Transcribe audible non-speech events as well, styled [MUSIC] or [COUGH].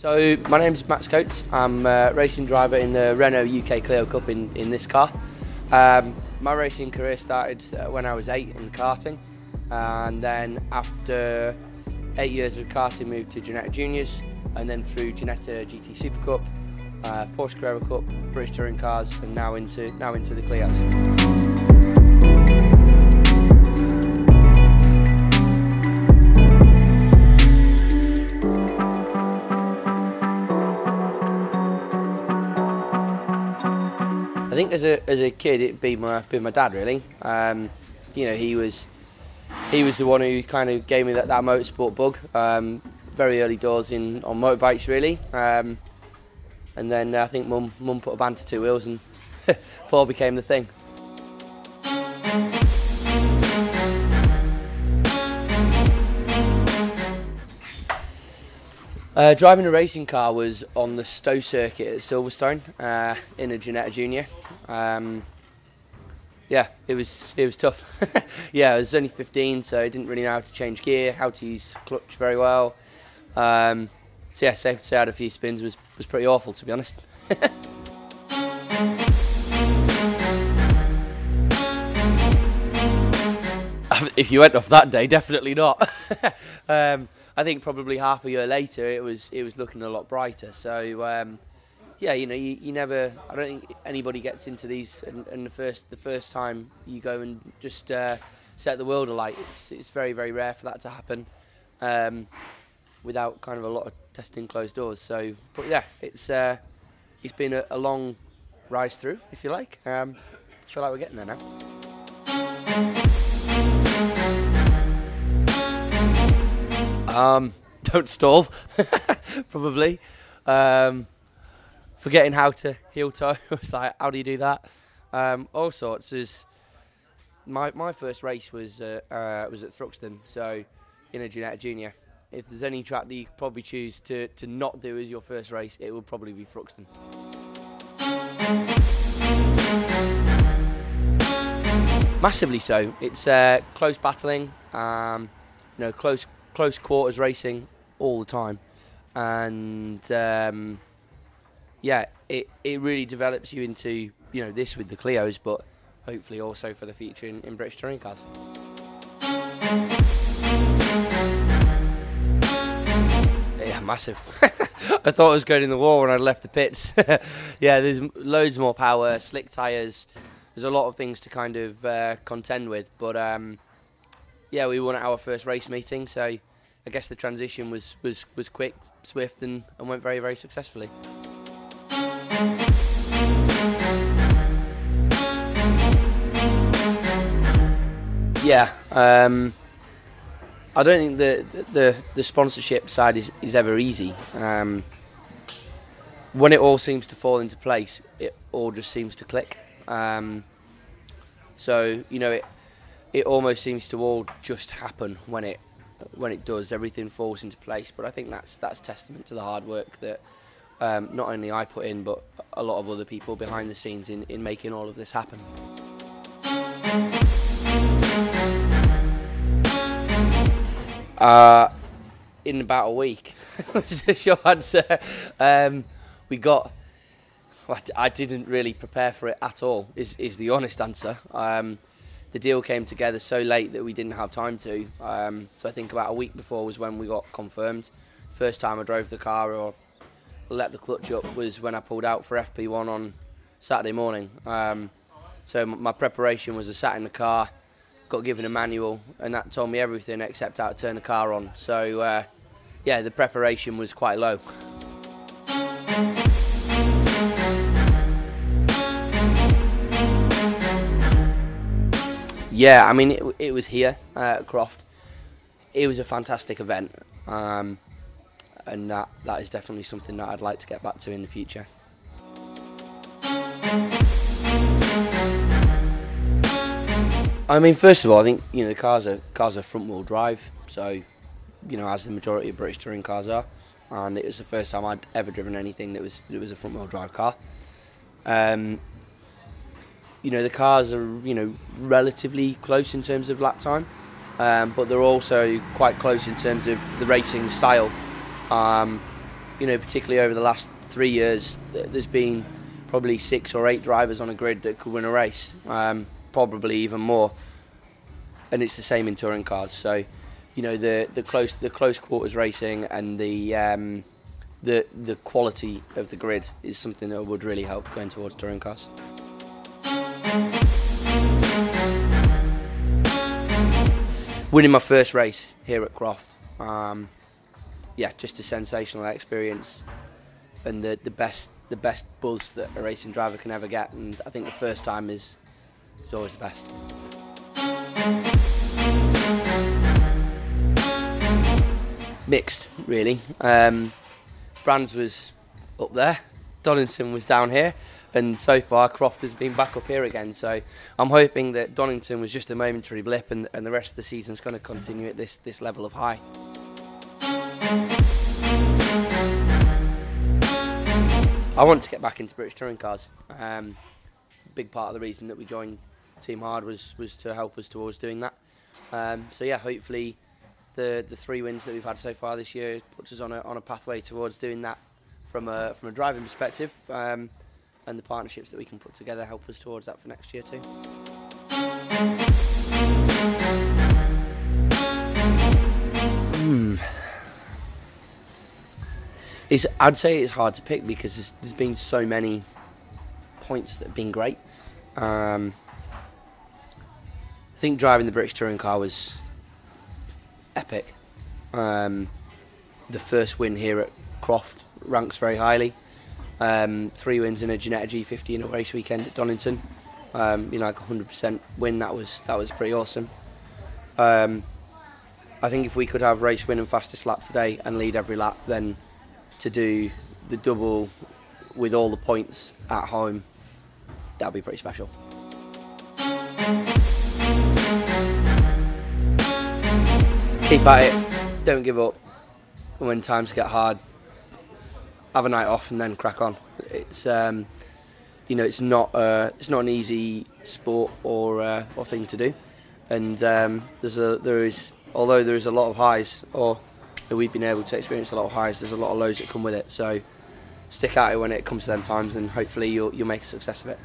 So my name is Max Coates. I'm a racing driver in the Renault UK Clio Cup in, in this car. Um, my racing career started uh, when I was eight in karting, and then after eight years of karting, moved to Ginetta Juniors, and then through Ginetta GT Super Cup, uh, Porsche Carrera Cup, British Touring Cars, and now into now into the Clios. Think as a as a kid, it'd be my be my dad really. Um, you know, he was he was the one who kind of gave me that, that motorsport bug. Um, very early doors in on motorbikes really, um, and then I think mum mum put a band to two wheels and [LAUGHS] four became the thing. Uh, driving a racing car was on the Stowe circuit at Silverstone uh, in a Ginetta Junior. Um, yeah, it was it was tough. [LAUGHS] yeah, I was only 15, so I didn't really know how to change gear, how to use clutch very well. Um, so yeah, safe to say I had a few spins was was pretty awful to be honest. [LAUGHS] if you went off that day, definitely not. [LAUGHS] um, I think probably half a year later, it was it was looking a lot brighter. So um, yeah, you know, you, you never. I don't think anybody gets into these, and, and the first the first time you go and just uh, set the world alight. It's it's very very rare for that to happen, um, without kind of a lot of testing closed doors. So, but yeah, it's uh, it's been a, a long rise through, if you like. Um, I feel like we're getting there now. Um, [LAUGHS] don't stall, [LAUGHS] probably. Um, forgetting how to heel toe. [LAUGHS] it's like, how do you do that? Um, all sorts. Is my my first race was uh, uh, was at Thruxton, so in a Ginetta Junior. If there's any track that you could probably choose to, to not do as your first race, it would probably be Thruxton. Massively so. It's uh, close battling, um, you know, close close quarters racing all the time, and um, yeah, it, it really develops you into you know this with the Clios, but hopefully also for the future in, in British touring cars. Yeah, massive. [LAUGHS] I thought I was going in the wall when I left the pits. [LAUGHS] yeah, there's loads more power, slick tyres. There's a lot of things to kind of uh, contend with, but um, yeah, we won at our first race meeting, so I guess the transition was was, was quick, swift, and, and went very very successfully. Yeah, um, I don't think the, the the sponsorship side is, is ever easy. Um, when it all seems to fall into place, it all just seems to click. Um, so you know, it it almost seems to all just happen when it when it does. Everything falls into place. But I think that's that's testament to the hard work that um, not only I put in, but a lot of other people behind the scenes in, in making all of this happen. Uh, in about a week, [LAUGHS] was the short answer. Um, we got. I didn't really prepare for it at all. Is is the honest answer. Um, the deal came together so late that we didn't have time to. Um, so I think about a week before was when we got confirmed. First time I drove the car or let the clutch up was when I pulled out for FP1 on Saturday morning. Um, so my preparation was I sat in the car, got given a manual, and that told me everything except how to turn the car on. So uh, yeah, the preparation was quite low. Yeah, I mean, it, it was here uh, at Croft. It was a fantastic event, um, and that, that is definitely something that I'd like to get back to in the future. I mean, first of all, I think you know the cars are cars are front wheel drive, so you know as the majority of British touring cars are, and it was the first time I'd ever driven anything that was that was a front wheel drive car. Um, you know the cars are you know relatively close in terms of lap time, um, but they're also quite close in terms of the racing style. Um, you know, particularly over the last three years, there's been probably six or eight drivers on a grid that could win a race, um, probably even more. And it's the same in touring cars. So, you know, the the close the close quarters racing and the um, the the quality of the grid is something that would really help going towards touring cars. Winning my first race here at Croft, um, yeah, just a sensational experience, and the the best the best buzz that a racing driver can ever get. And I think the first time is is always the best. Mixed, really. Um, Brands was up there, Donington was down here, and so far Croft has been back up here again. So I'm hoping that Donington was just a momentary blip, and, and the rest of the season is going to continue at this this level of high. I want to get back into British touring cars. Um, big part of the reason that we joined Team Hard was was to help us towards doing that. Um, so yeah, hopefully the the three wins that we've had so far this year puts us on a on a pathway towards doing that from a from a driving perspective. Um, and the partnerships that we can put together help us towards that for next year too. Hmm. It's, I'd say it's hard to pick because there's, there's been so many points that have been great. Um, I think driving the British touring car was epic. Um, the first win here at Croft ranks very highly. Um, three wins in a Ginetta G50 in a race weekend at Donington. Um, you know, like 100% win. That was that was pretty awesome. Um, I think if we could have race win and fastest lap today and lead every lap, then to do the double with all the points at home, that'd be pretty special. Keep at it, don't give up. And when times get hard, have a night off and then crack on. It's um, you know it's not uh, it's not an easy sport or uh, or thing to do, and um, there's a there is although there is a lot of highs or we've been able to experience a lot of highs. There's a lot of lows that come with it. So stick at it when it comes to them times, and hopefully you'll you'll make a success of it.